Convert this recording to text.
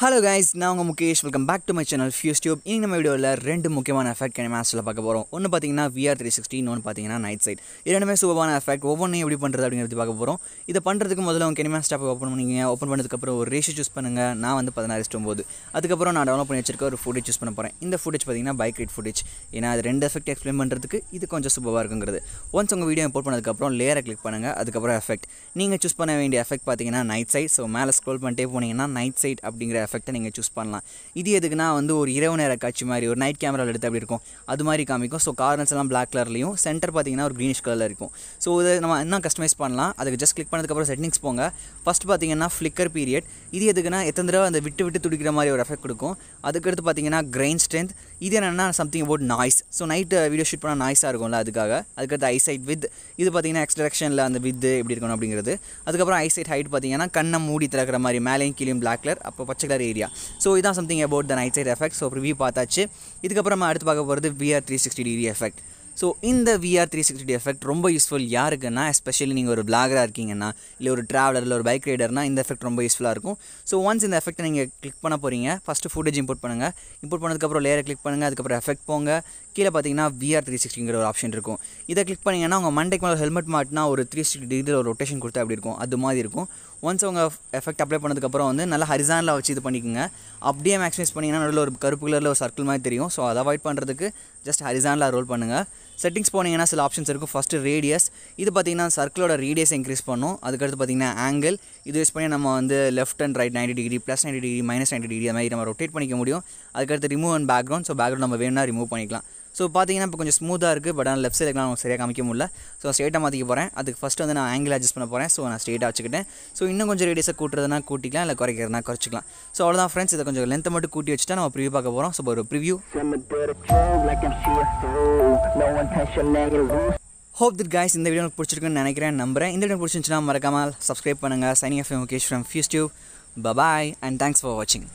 Hello guys நான் உங்கள் Mukesh. Welcome back to my channel Fuse Tube இன்னைக்கு நம்ம வீடியோவில் ரெண்டு முக்கியமான எஃபெக்ட் மேட்ச்சில் பார்க்க போகிறோம் ஒன்று பார்த்தீங்கன்னா விஆர் த்ரீ சிக்ஸ்டி இன்னொன்று பார்த்தீங்கன்னா நைட் சைட் இரண்டுமே சூப்பரான எஃபெக்ட் ஒவ்வொன்றையும் எப்படி பண்ணுறது அப்படிங்கிறது பார்க்க போகிறோம் இதை பண்ணுறதுக்கு முதல்ல உங்கள் கெனிமா ஸ்டாப் ஓப்பன் பண்ணிங்க ஓப்பன் பண்ணதுக்கப்புறம் ஒரு ரேஷியோ சூஸ் பண்ணுங்கள் நான் வந்து பதினாறு இஷ்டம் போது. அதுக்கப்புறம் நான் டெவலப் பண்ணி வச்சிருக்க ஒரு ஃபுட்டேஜ் சூஸ் பண்ண போகிறேன் இந்த ஃபுட்டேஜ் பார்த்தீங்கன்னா பைக் ரைட் ஃபுட்டேஜ் ஏன்னா அது ரெண்டு எஃபெக்ட் எக்ஸ்பிளைன் பண்ணுறதுக்கு இது கொஞ்சம் சூப்பராக இருக்குங்கிறது. ஒன்ஸ் உங்கள் வீடியோ இம்போர்ட் பண்ணதுக்கப்புறம் லேயரை கிளிக் பண்ணுங்கள் அதுக்கப்புறம் எஃபெக்ட் நீங்கள் சூஸ் பண்ண வேண்டிய எஃபெக்ட் பார்த்தீங்கன்னா நைட் சைட் ஸோ மேலே ஸ்க்ரோல் பண்ணிட்டே போனீங்கன்னா நைட் சைட் அப்படிங்கிற எஃபெக்ட்டை நீங்கள் சூஸ் பண்ணலாம். இது எதுக்குன்னா வந்து ஒரு இரவு நேர காட்சி மாதிரி ஒரு நைட் கேமராவில் எடுத்து அப்படி இருக்கும்? அது மாதிரி காமிக்கும். ஸோ கார்னர்ஸ் எல்லாம் பிளாக் கலர்லையும் சென்டர் பார்த்தீங்கன்னா ஒரு க்ரீனிஷ் கலரில் இருக்கும். ஸோ இதை நம்ம இன்னும் கஸ்டமைஸ் பண்ணலாம்? அதுக்கு ஜஸ்ட் கிளிக் பண்ணதுக்கப்புறம் செட்டிங்ஸ் போங்க. ஃபஸ்ட் பார்த்தீங்கன்னா ஃப்ளிக்கர் பீரியட் இது எதுக்குன்னா எத்தனை தடவை அந்த விட்டு விட்டு துடிக்கிற மாதிரி ஒரு எஃபெக்ட் கொடுக்கும். அதுக்கடுத்து பார்த்தீங்கன்னா கிரெயின் ஸ்ட்ரென்த் இது என்னென்னா something about noise so night video shoot பண்ணால் நாய்ஸாக இருக்கும்ல அதுக்காக. அதுக்கடுத்து ஐசைட் வித் இது பார்த்தீங்கன்னா எக்ஸ்ட்ரக்ஷனில் அந்த வித் எப்படி இருக்கணும் அப்படிங்கிறது. அதுக்கப்புறம் ஐசைட் ஹைட் பார்த்தீங்கன்னா கண்ணை மூடி திறக்கிற மாதிரி மேலேயும் கீழேயும் பிளாக் கலர் அப்போ பச்சை கலர் ஏரியா ஸோ இதான் something about the night sight effect so review பார்த்தாச்சு. இதுக்கப்புறம் அடுத்து பார்க்க போகிறது VR three sixty degree effect so இந்த விஆர் த்ரீ சிக்ஸ்டி எஃபெக்ட் ரொம்ப யூஸ்ஃபுல் யாருக்குன்னா எஸ்பெஷலி நீங்கள் ஒரு பிளாகராக இருக்கீங்கன்னா இல்லை ஒரு ட்ராவலர் இல்லை ஒரு பைக் ரைடர்னா இந்த எஃபெக்ட் ரொம்ப யூஸ்ஃபுல்லாக இருக்கும். ஸோ ஒன்ஸ் இந்த எஃபெக்ட்டை நீங்கள் கிளிக் பண்ண போகிறீங்க ஃபஸ்ட்டு ஃபுட்டேஜ் இம்போர்ட் பண்ணுங்கள் இம்போர்ட் பண்ணதுக்கப்புறம் லேயரை கிளிக் பண்ணுங்கள் அதுக்கப்புறம் எஃபெக்ட் போங்க. கீழே பார்த்தீங்கன்னா விஆர் த்ரீ சிக்ஸ்டிங்கிற ஒரு ஆப்ஷன் இருக்கும். இதை கிளிக் பண்ணிங்கன்னா உங்கள் மண்டைக்கு மேலே ஹெல்மெட் மாட்டினா ஒரு த்ரீ சிக்ஸ்டி டிகிரியில் ஒரு ரொட்டேஷன் கொடுத்தா அப்படி இருக்கும்? அது மாதிரி இருக்கும். ஒன்ஸ் அவங்க எஃபெக்ட் அப்ளை பண்ணதுக்கப்புறம் வந்து நல்லா ஹரிசானில் வச்சு இது பண்ணிக்கோங்க. அப்படியே மேக்ஸிமைஸ் பண்ணிங்கன்னா நடுவில் ஒரு கருப்பு கலரில் ஒரு சர்க்கிள் மாதிரி தெரியும். ஸோ அதை அவாய்ட் பண்ணுறதுக்கு ஜஸ்ட் ஹரிசானில் ரோல் பண்ணுங்கள் செட்டிங்ஸ் போனீங்கன்னா சில ஆப்ஷன்ஸ் இருக்கும். ஃபஸ்ட்டு ரேடியஸ் இது பார்த்தீங்கன்னா சர்க்கிளோட ரேடியஸ் இன்க்ரீஸ் பண்ணும். அதுக்கடுத்து பார்த்தீங்கன்னா ஆங்கிள் இது யூஸ் பண்ணி நம்ம வந்து left and right ninety degree plus ninety degree minus ninety degree அது மாதிரி நம்ம ரொட்டேட் பண்ணிக்க முடியும். அதுக்கடுத்து remove and background so background நம்ம வேணும்னா ரிமூவ் பண்ணிக்கலாம். ஸோ பார்த்தீங்கன்னா இப்போ கொஞ்சம் ஸ்மூத்தாக இருக்குது பட் ஆனால் லெஃப்ட் சைடில் நமக்கு சரியாக காமிக்க முடியல. ஸோ ஸ்ட்ரெயிட்டாக மாற்றிக்க போகிறேன் அதுக்கு ஃபஸ்ட்டு வந்து நான் ஆங்கிள் அட்ஜஸ்ட் பண்ண போகிறேன் ஸோ நான் ஸ்ட்ரெயிட்டாக வச்சுக்கிட்டேன். ஸோ இன்னும் கொஞ்சம் ரேடியஸை கூட்டுறதுனா கூட்டிக்கலாம் இல்லை குறைக்கிறதுனா குறைச்சிக்கலாம். ஸோ அவ்வளோதான் ஃப்ரெண்ட்ஸ் இதை கொஞ்சம் லென்த்தை மட்டும் கூட்டி வச்சுட்டா நம்ம ப்ரிவியூ பார்க்க போகிறோம் ஸோ ஒரு ப்ரிவியூ ஹோப் திட் காய்ஸ் இந்த வீடியோ உங்களுக்கு பிடிச்சிருக்குன்னு நினைக்கிறேன் நம்புறேன். இந்த வீடியோ பிடிச்சிருந்துச்சுன்னா மறக்காமல் சப்ஸ்கிரைப் பண்ணுங்கள் signing off Mukesh from Fuse Tube bye bye and thanks for வாட்சிங்